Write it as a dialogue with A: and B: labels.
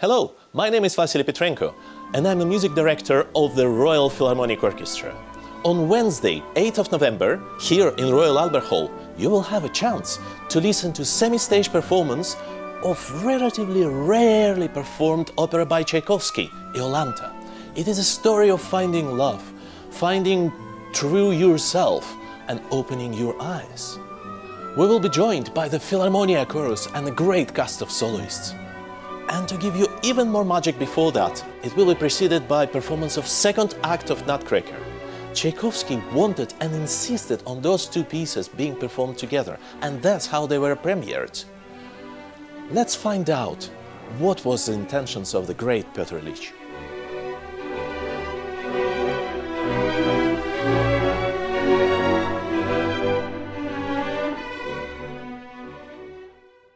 A: Hello, my name is Vasily Petrenko, and I'm a music director of the Royal Philharmonic Orchestra. On Wednesday, 8th of November, here in Royal Albert Hall, you will have a chance to listen to semi-stage performance of relatively rarely performed opera by Tchaikovsky, Iolanta. It is a story of finding love, finding true yourself, and opening your eyes. We will be joined by the Philharmonia Chorus and a great cast of soloists. And to give you even more magic before that, it will be preceded by performance of second act of Nutcracker. Tchaikovsky wanted and insisted on those two pieces being performed together, and that's how they were premiered. Let's find out what was the intentions of the great Piotr Ilyich.